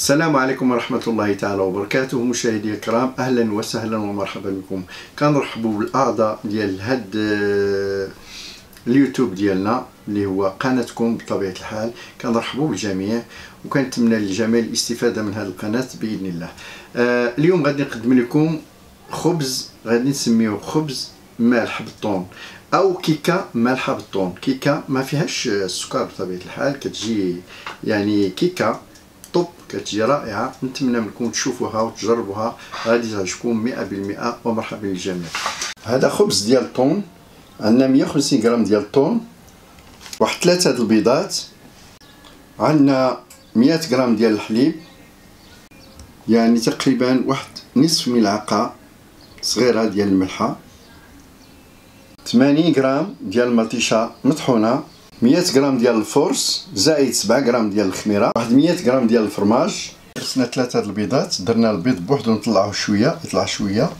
السلام عليكم ورحمة الله تعالى وبركاته مشاهدي الكرام أهلا وسهلا ومرحبا بكم. كنرحبوا بالأعضاء ديال هاد آه، اليوتيوب ديالنا اللي هو قناتكم بطبيعة الحال. كنرحبوا بالجميع وكنتمنى للجميع الاستفادة من هذه القناة بإذن الله. آه، اليوم غادي نقدم لكم خبز غادي نسميه خبز مالح بالطون أو كيكة مالحه بالطون. كيكة ما فيهاش السكر بطبيعة الحال كتجي يعني كيكة طب كتجي رائعه نتمنى منكم تشوفوها وتجربوها. غادي تعجبكم 100% ومرحبا بالجميع. هذا خبز ديال الطون عندنا 150 غرام ديال الطون واحد ثلاثة البيضات. عندنا 100 غرام ديال الحليب. يعني تقريبا واحد نصف ملعقة صغيرة ديال الملحة. 80 غرام ديال المطيشه مطحونة. 100 غرام ديال الفورس زائد 7 غرام ديال الخميرة واحد 100 غرام ديال الفرماج. درسنا ثلاثة البيضات درنا البيض بوحدو نطلعوه شوية يطلع شوية.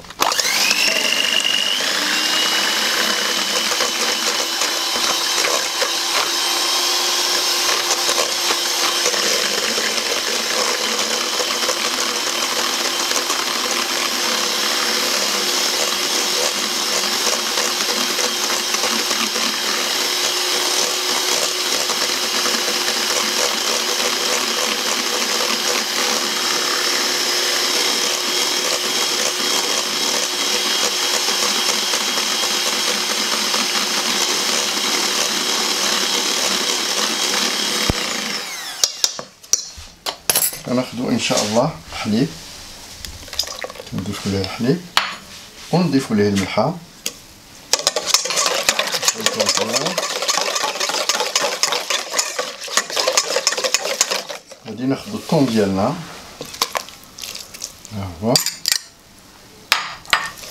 غناخدو إن شاء الله حليب. نضيفو ليه الحليب. ونضيفو ليه الملحة. غادي ناخدو الطون ديالنا. ها هو.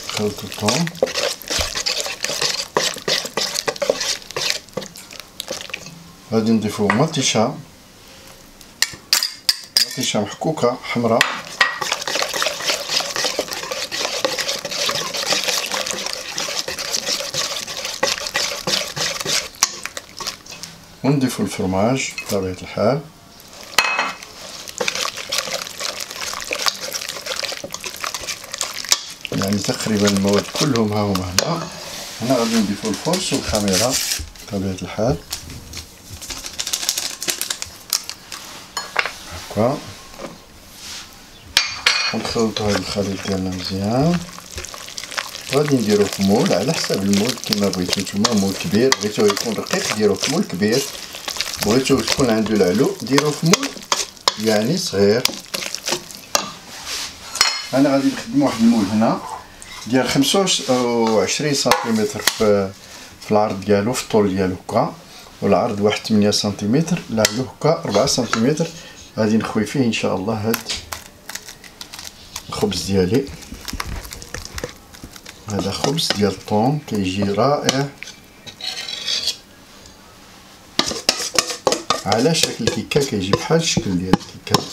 خلطو الطون غادي نضيفو مطيشه مطيشه محكوكه حمراء. ونضيفو الفرماج بطبيعة الحال. يعني تقريبا المواد كلهم ها هما هنا. هنا غادي نضيفو الفرش والخميرة بطبيعة الحال. هكا. ونخلطو هاد الخليط ديالنا مزيان. غادي نديروه في مول على حساب المول كيما بغيتو نتوما مول كبير. بغيتوه يكون رقيق ديروه في مول كبير. بغيتو تكون عنده العلو ديروه في مول يعني صغير. أنا غادي نخدم واحد المول هنا ديال خمسة وعشرين سنتيمتر في في العرض ديالو في الطول ديالو هكا. والعرض واحد ثمانية سنتيمتر العلو هكا ربعة سنتيمتر. غادي نخوي فيه إن شاء الله هاد الخبز ديالي. هذا خبز ديال الطون كيجي رائع. على شكل كيكة كيجي بحال الشكل ديال الكيكة.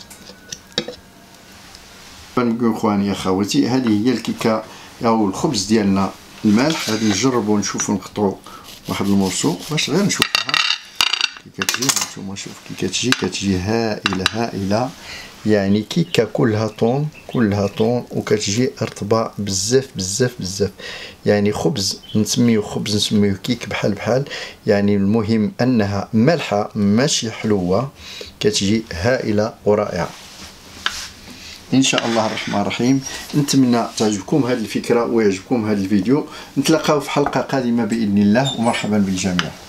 نقول خواني اخواتي هذه هي الكيكة أو الخبز ديالنا. المالح غادي نجربو نشوفو نقطعو واحد المورسو باش غير نشوفوها كي كتجي نتوما شوف كي كتجي كتجي هائله هائله يعني كيكه كلها طون كلها طون وكتجي رطبه بزاف بزاف بزاف. يعني خبز نسميو خبز نسميو كيك بحال بحال. يعني المهم أنها مالحة ماشي حلوة كتجي هائله ورائعة. إن شاء الله الرحمن الرحيم. نتمنى تعجبكم هذه الفكرة ويعجبكم هذا الفيديو. نتلاقاو في حلقة قادمة بإذن الله. ومرحبا بالجميع.